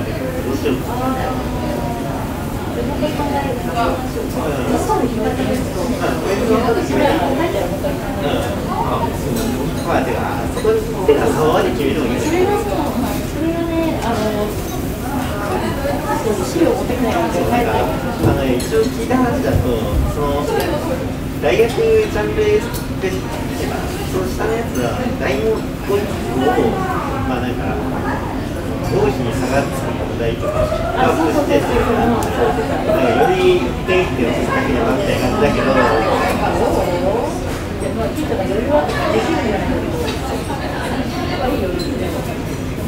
ったんだけどどうしようかなまあてかそこでか沢で決めるのもいいんだけど資料持ってきないのでそうなんかあの一応聞いた話だとその大学ジャンルエスペシっていうかその下のやつは大問語をまあなんか合否に差がつく問題とか把握してなんかより点一点を書きながらみたいな感じだけどい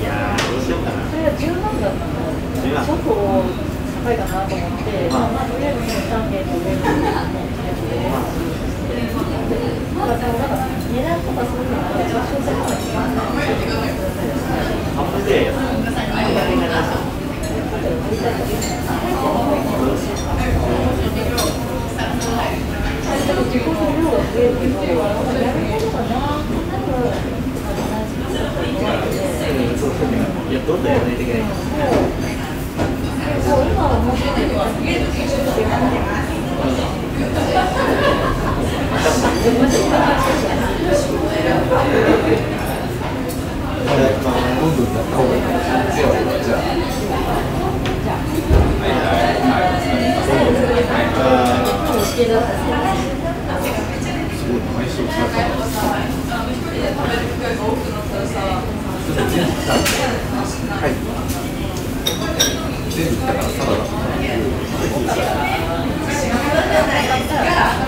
やーどうしようかなそれが10万だったの10万ちょっと高いかなと思って、まあ、まあ、とりあえずその3件の上にまあだからなん。か値段とかそういうのは場所とかはい。まりやつ自己の量が増えるけど、やることがななんかうんそうそういやどんどんやらないと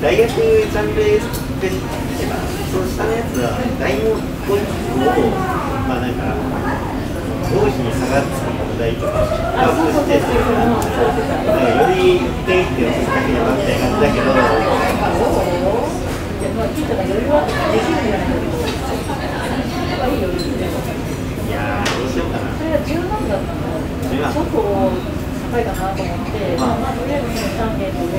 大学ジャンルで言えば、その下のやつは、大門ゴイを、まあな。んか、同時に下がってた問題とか、アップして、な。んかより一点一点を続ければみたいな。感じだけど、いやどうしようかな。それは10万だったのちょっと高いかな。と思って、まあ、まあ、とりあえず3名の上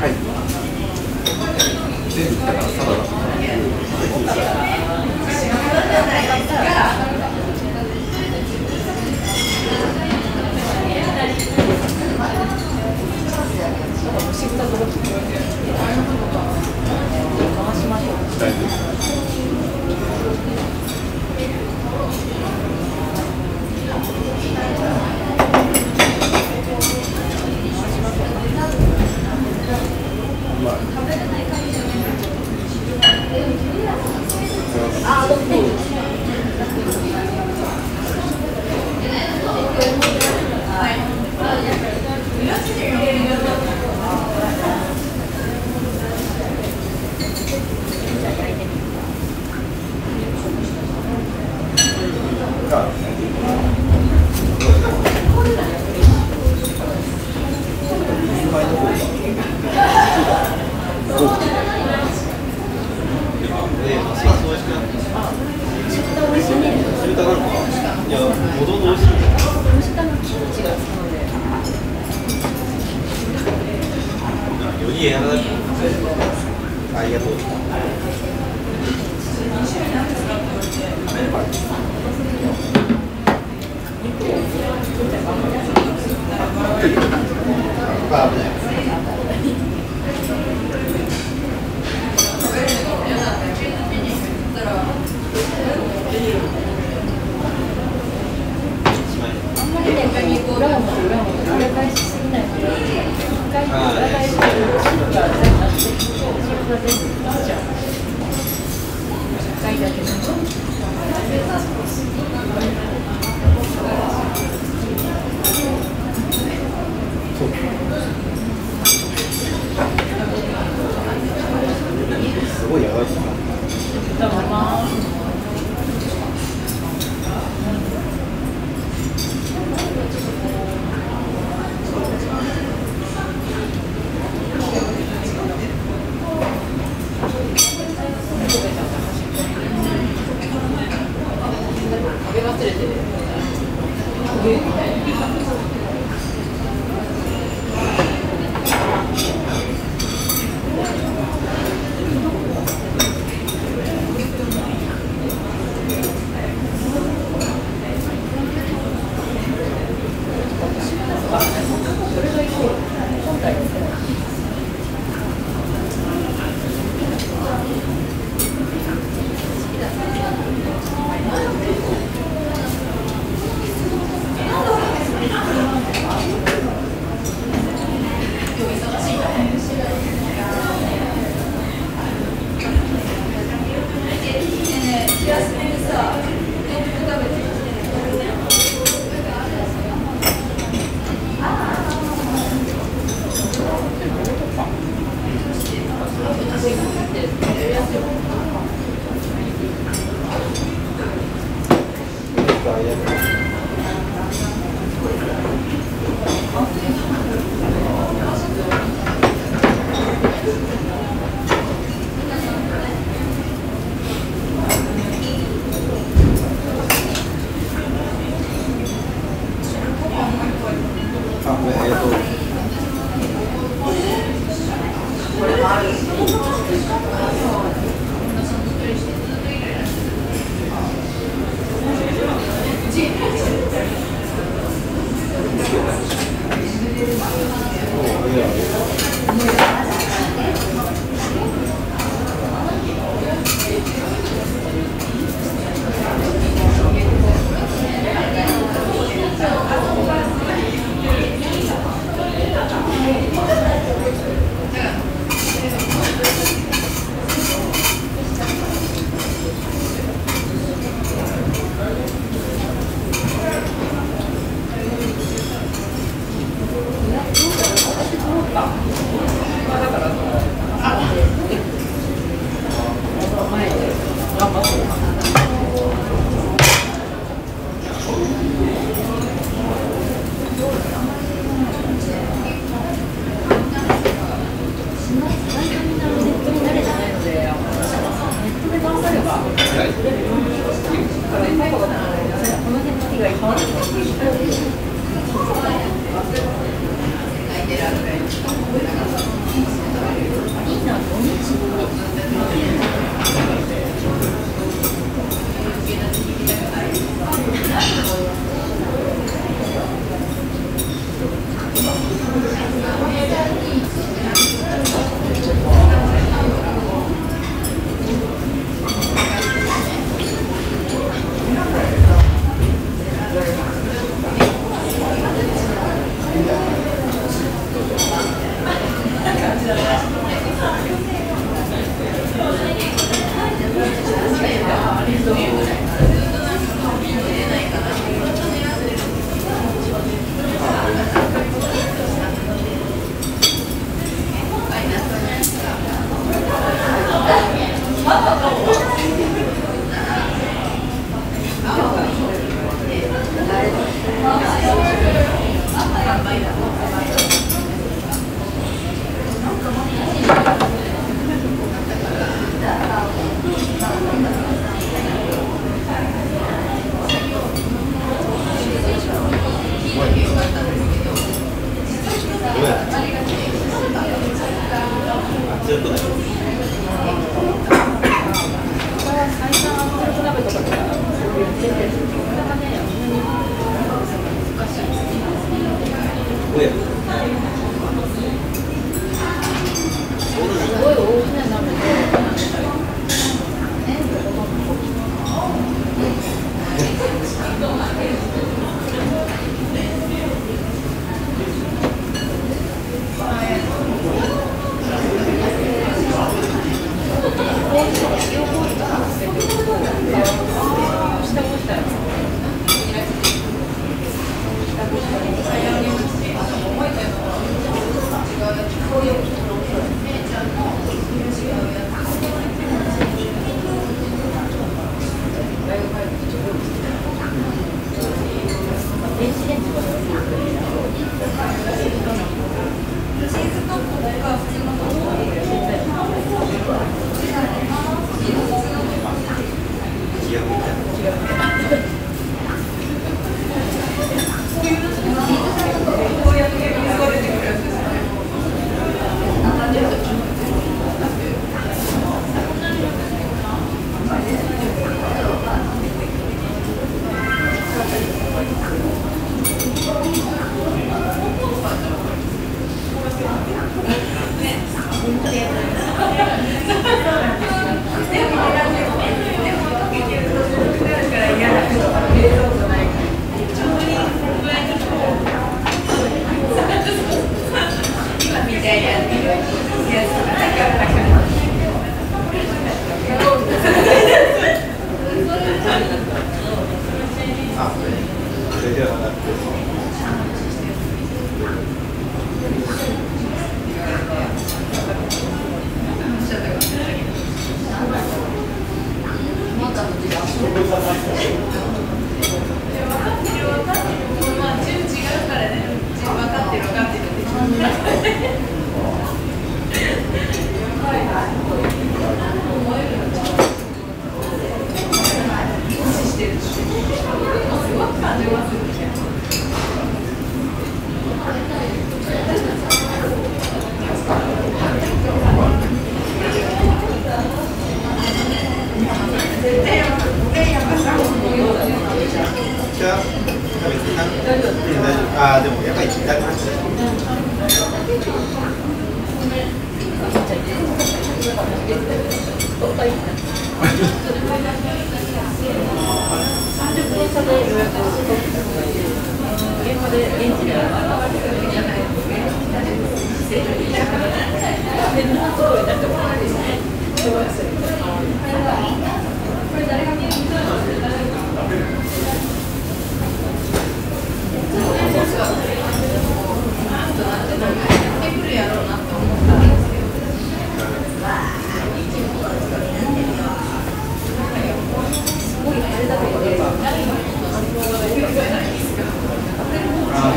はい。全部だからサラダとか。大丈夫。 아, 높네.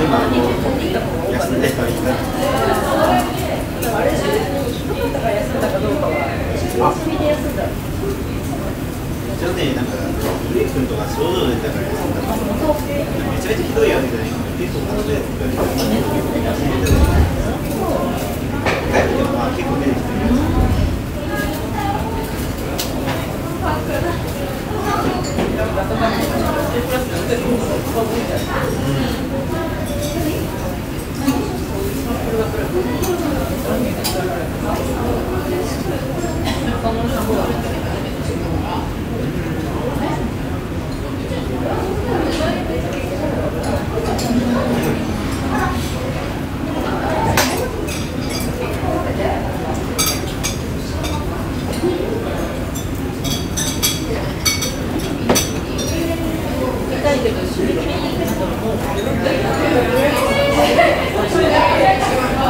あでもあの休んでたらいいな一応ねなんかゆう君とか症状出たら休んだからめちゃめちゃひどいわけじゃないけど結構後で休ん。より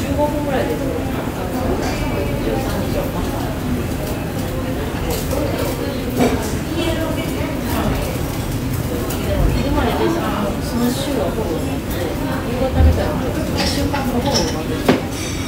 15分ぐらいです。の週はほぼ夕方みたいな1週間のほぼ埋まって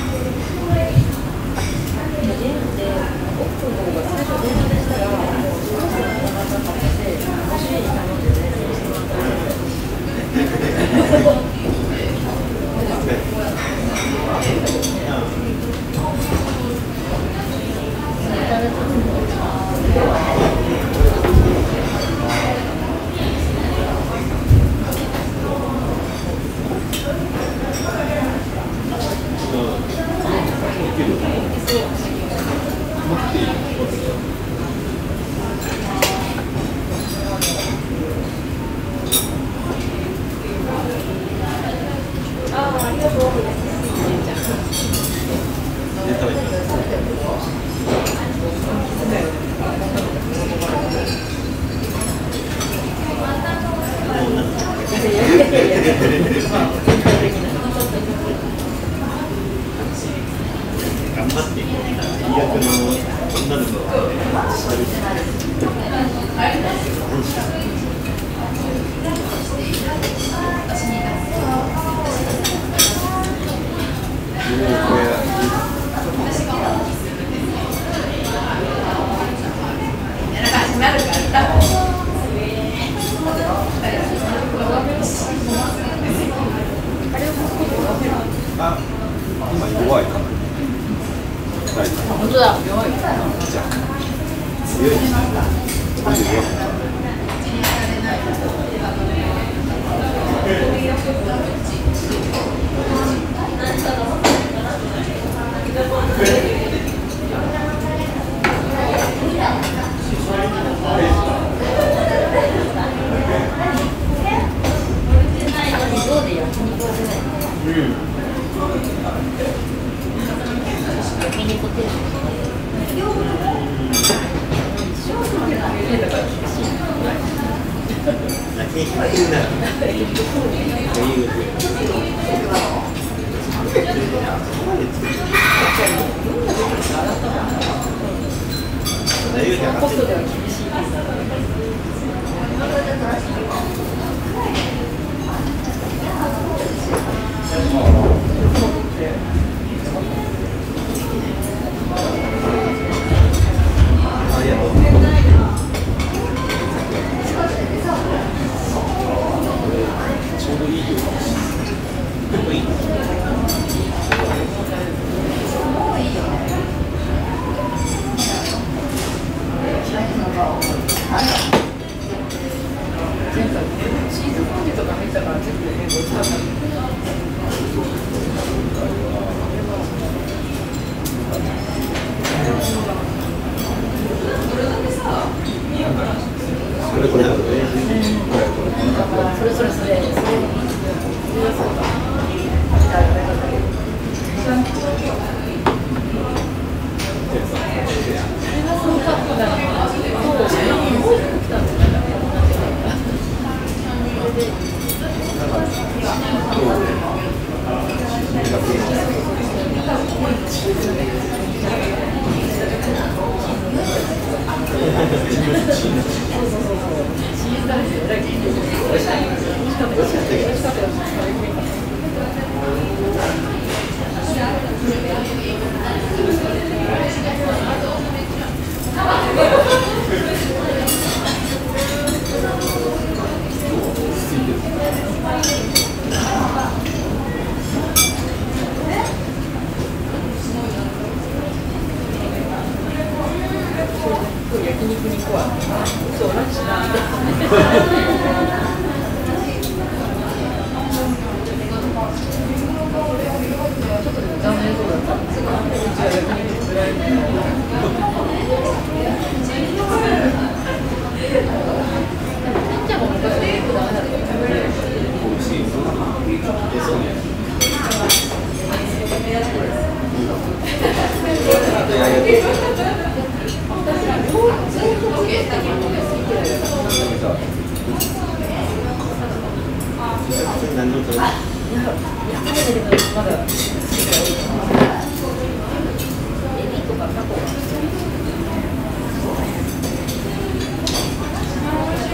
コストでは厳しいです。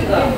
Yeah.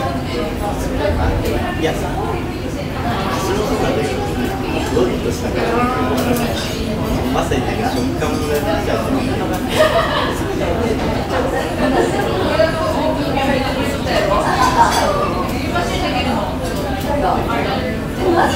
いや、足の中でドリとした感じまさになんか食感も出ちゃう。マジ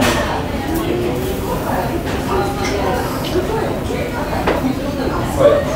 はい。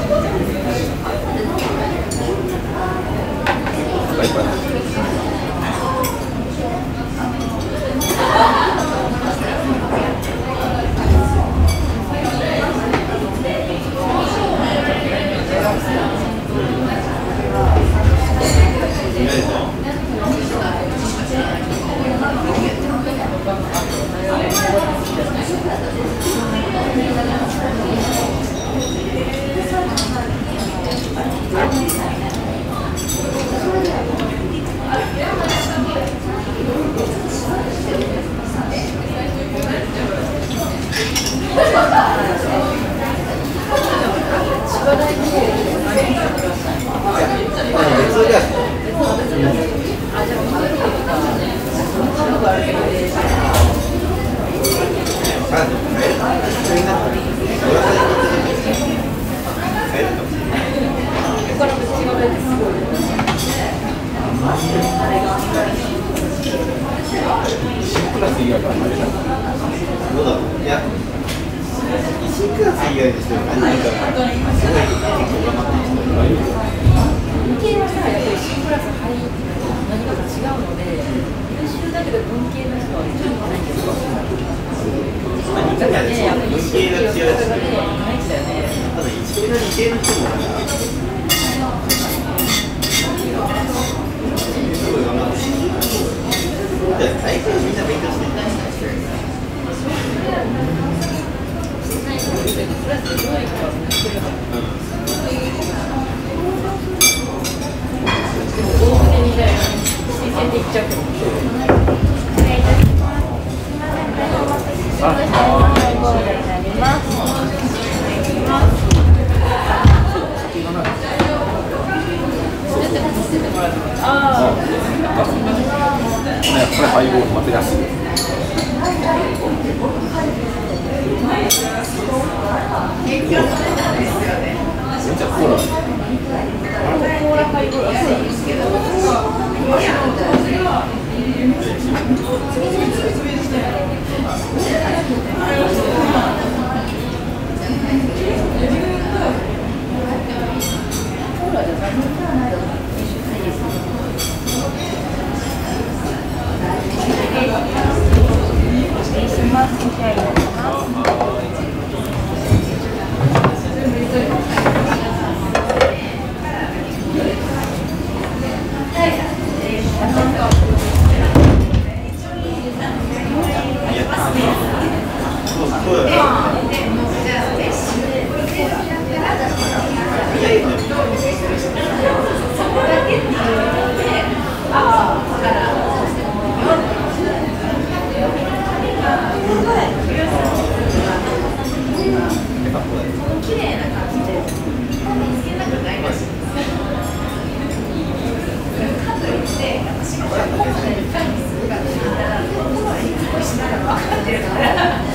どうだろう新クラス以外の人が何人かすごい結構頑張ってる人がいる。文系はさ、やっぱり新クラス入る何かが違うので、優秀だけど文系の人は一応いないんですよ。まあ、似ただからね、文系が違うし、ね、ただ一系の理系の人もな、い頑張ってる。だから大体みんな勉強してる。これハイボール待てやす、い。ですけど。コーラじゃない。そう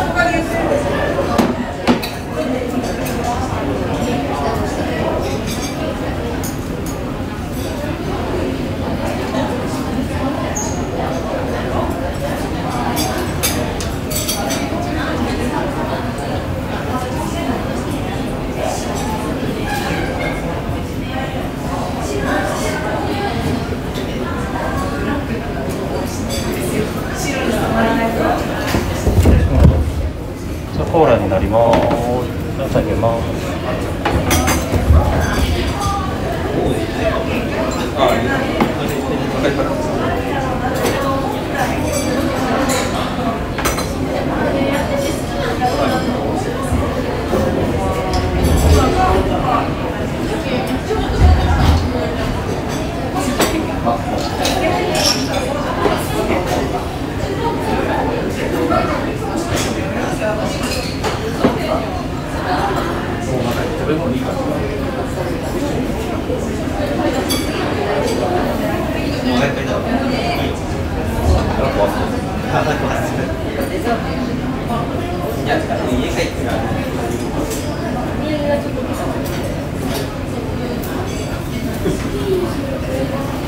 そうだよ。コーラになります。下げます。あいいべ物いいかもう早く帰った方がい。や、家帰ってから。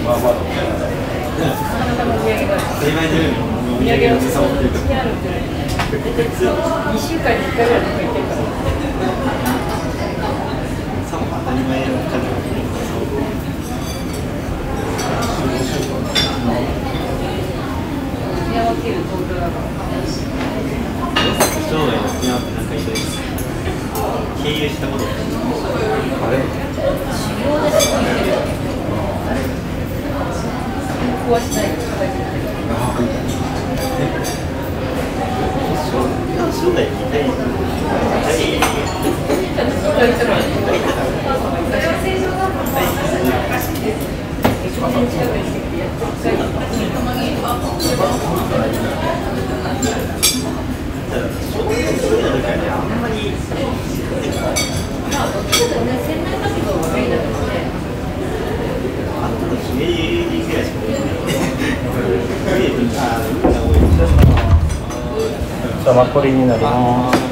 まあまあなかなかの売り上げが当たり前のように、売り上げのの差をっていうか。にあるんで、大体2週間に1回ぐらいとか行ってるから。差も当た。いう東京だから。将来の沖縄ってなことってあれ修行でしょ行ってる。壊しないとか言ってる。正代にいたい。いたい。じゃあマッコリになります。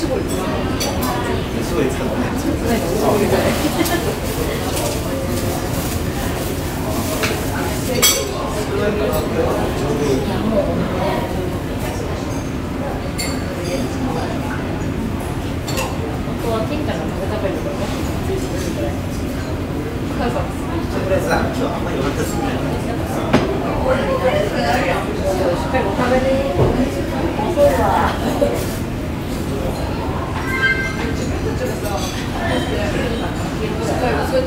すごいすごい使っていですかしっ人がさ、どうして、結、すよ。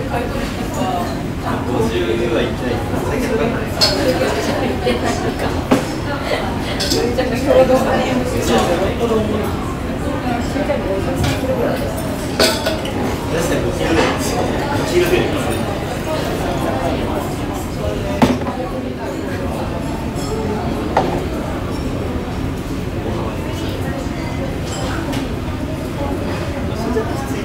い。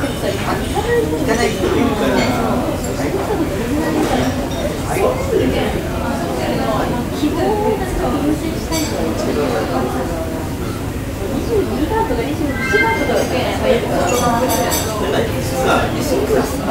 実は一緒にクラスって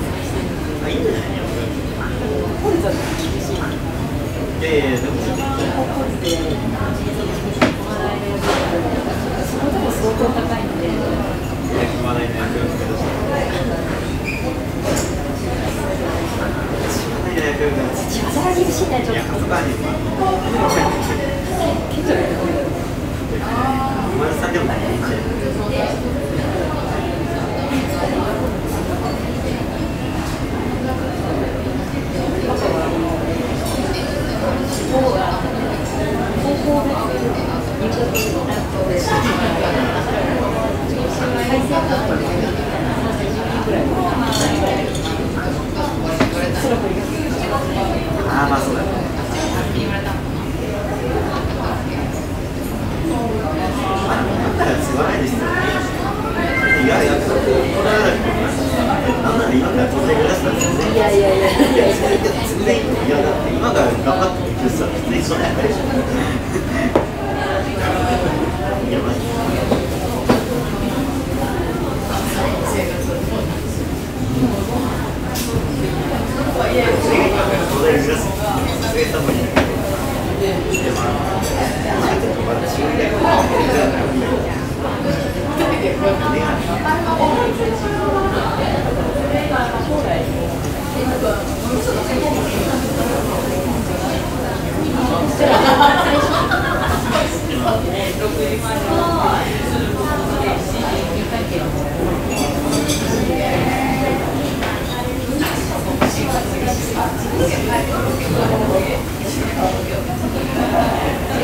いいんじゃないいやいやいやで。も相当高いので。踏まないね役力が出して踏まないね役力が出して働き厳しいねちょ、っとそこはね、まあ、さんで。もないね。ああ、まあ、そうだね。まあ、だから、つまらないですよね。いや、いや、これはだけど、なんなら今から突然出したら全然いやいやいやいや、全然いいよ。いや、だって今から頑張って勉強したら普通にそれやるでしょ。いや、マジで。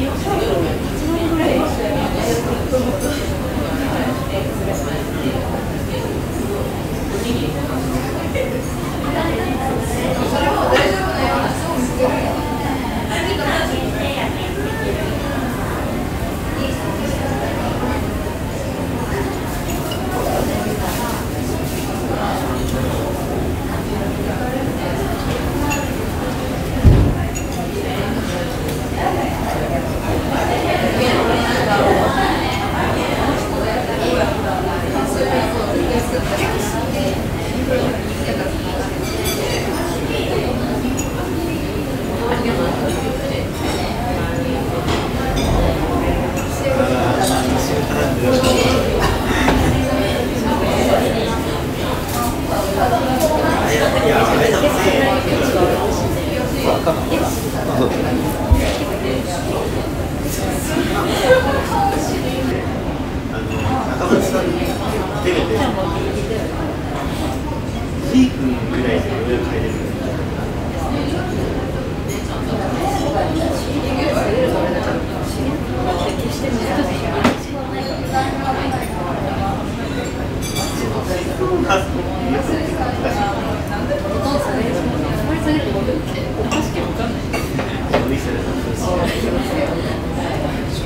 それも大丈夫そうですね。中村さんにテレビ、れる。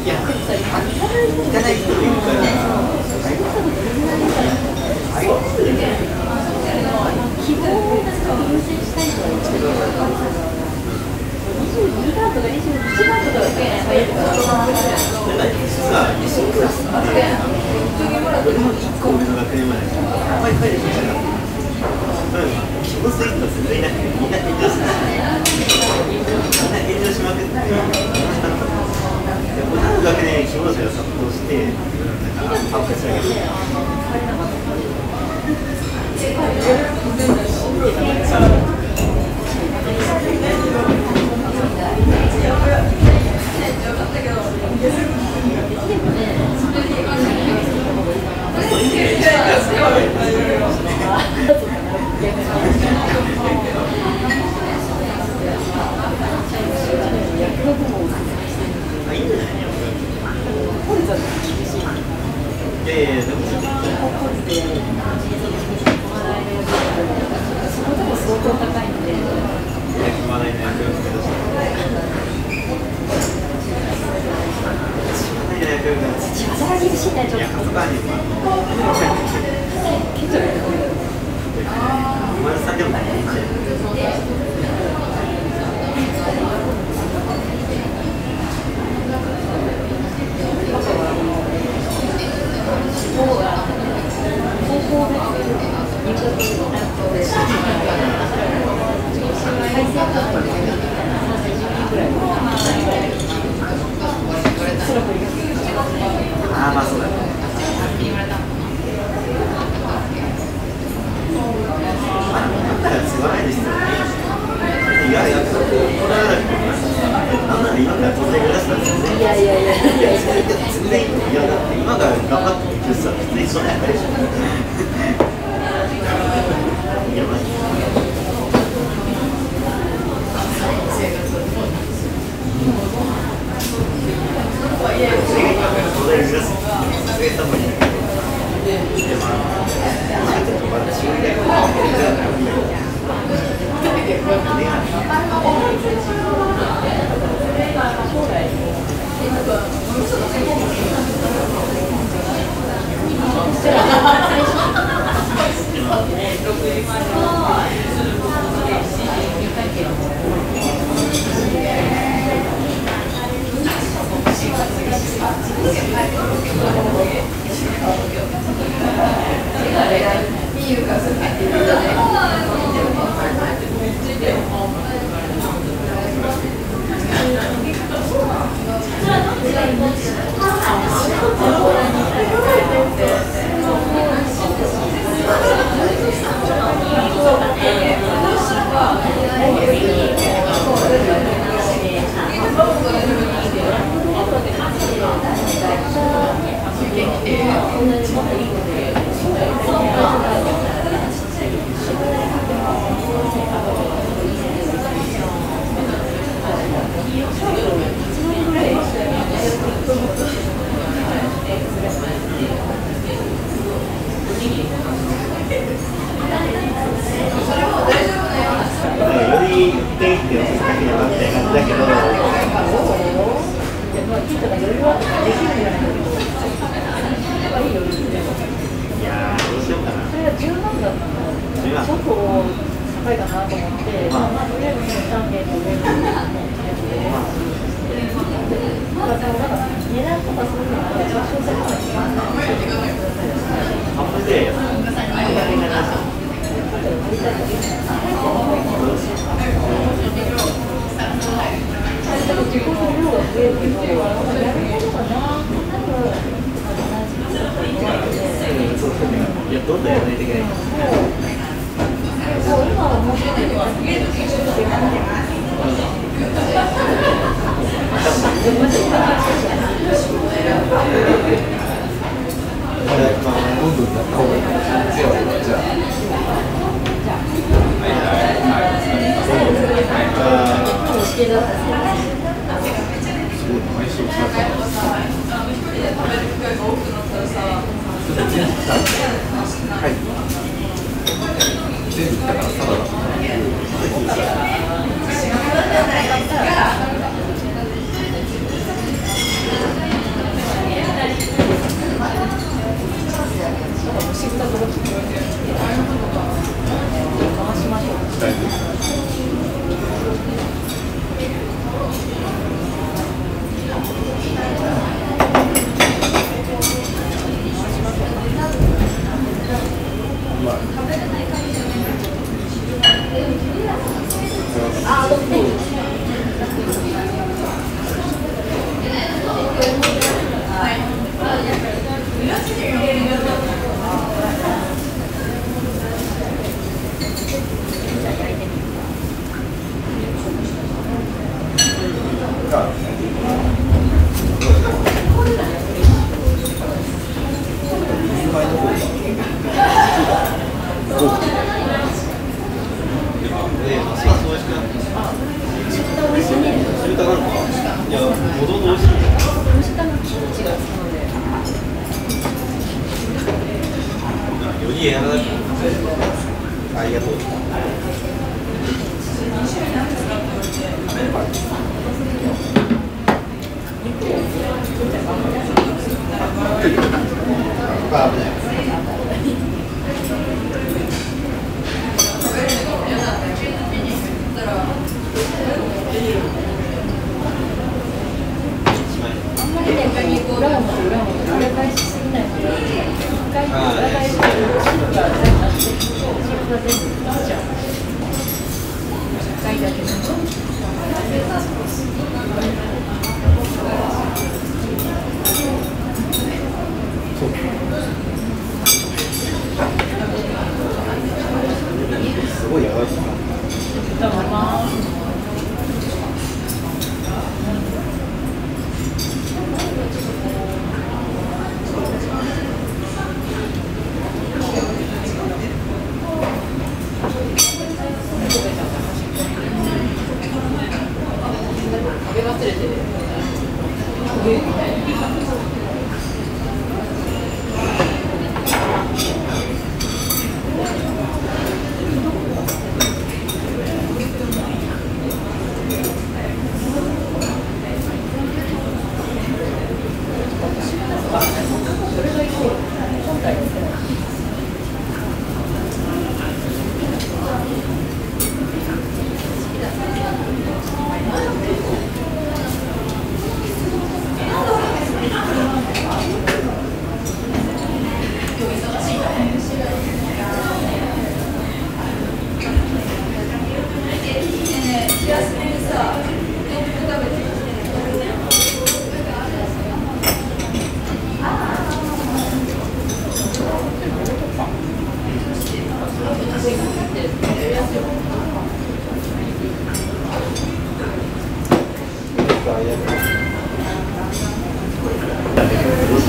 みんな炎上しまくって。でこれなだけでが殺到して、なん、して。Thank you. 相当高いんで。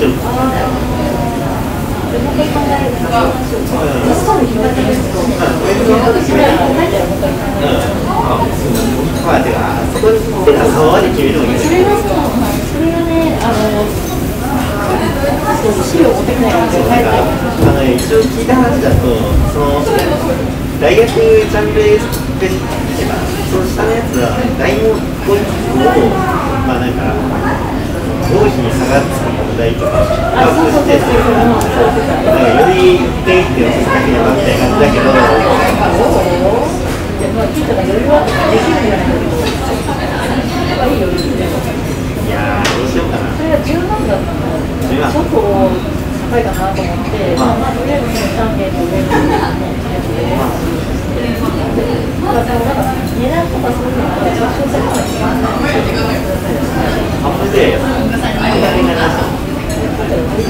どう大学ジャンルエスペシっていうかその下のやつは大問語をまあなんか合否に差がつく問題とかあそうそうそうそうそうなんかより点っていうのを先にはみたいな感じだけどまあいやーどうしようかなそれが10万だったのちょっと高いかなと思って、まあ、まあとりあえず3件の上のやつでまあそのなんか値段とかそういうのは詳細とか聞かない半分であれだけになりました自己のが増えるけど、やることがな、なんそうそういや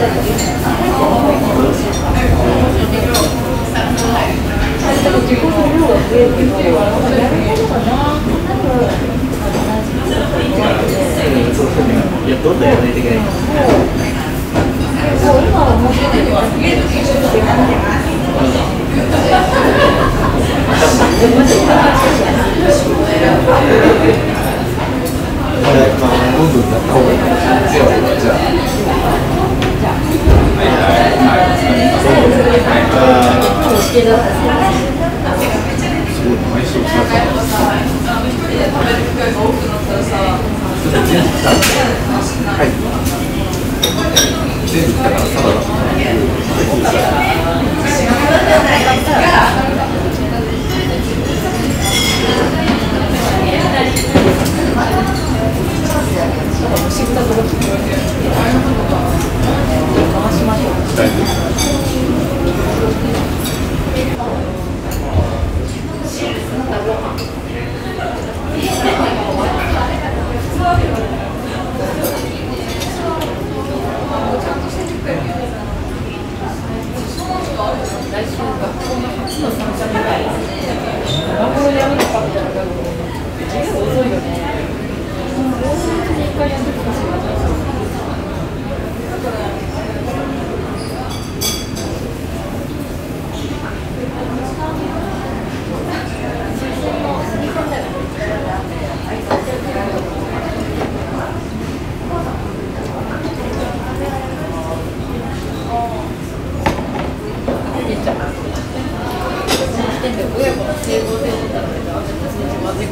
どんどんやらないといけないもう今はもう出てるわ、見える気がしてどんどんやった方がいいじゃあじゃあ全系大丈夫来週学校の初の参加ぐらい学校でやるのかみたいな感じで結構遅いよね大学に一回やってほしいな出ちゃう時点で親子の整合性を取ったら私たちまずいい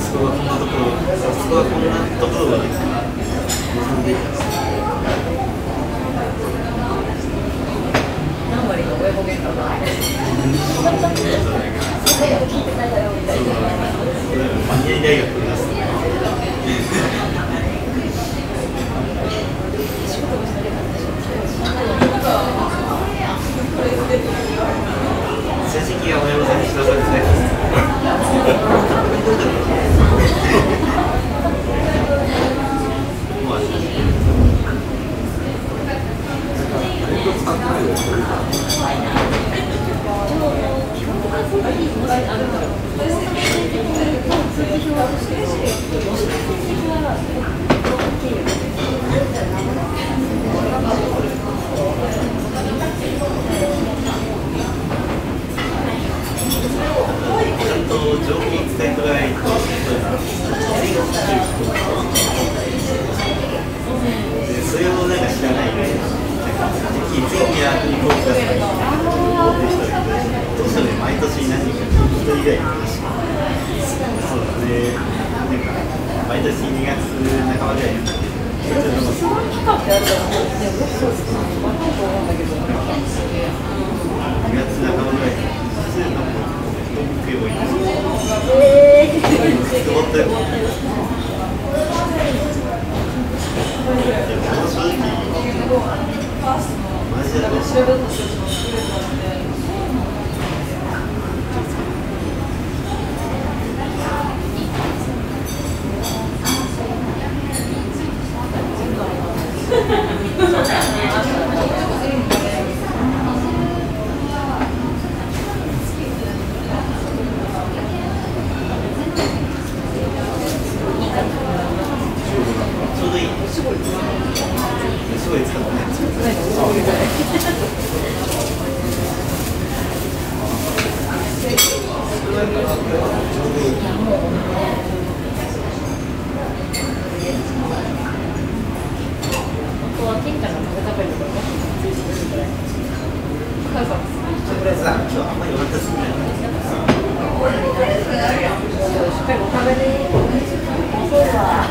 そこはこん。なところそこはこんなところが望んでいた何割の親子喧嘩がマニア大学を出す成績が親御さんに知らされてないまあちゃんと情報を伝えてもらえないとで何人か一人ぐらいいるしそうだねなんか毎年2月半ばぐらいにそれでも質問期間ってあるからねでもよくそうですかると思うんだけど2月半ばぐらいに普通の僕よりえー。思ったよでも正直マジでどうしようちょうどいいすごいすごいいここは天下の食べ食べるとか中止するぐらいこれさ今日あんまりお腹すいてないしっかりお食べでそうだ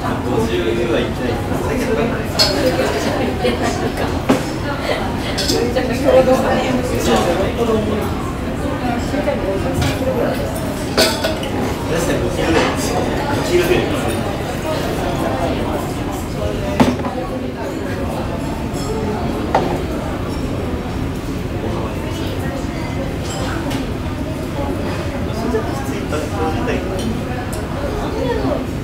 50は行って。ない最近わかんないめちゃくちゃ共同感ねそうですよ子供にそれでも53キロぐらい確かに5キロぐらいです5キロぐらいですそれじゃきついと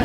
い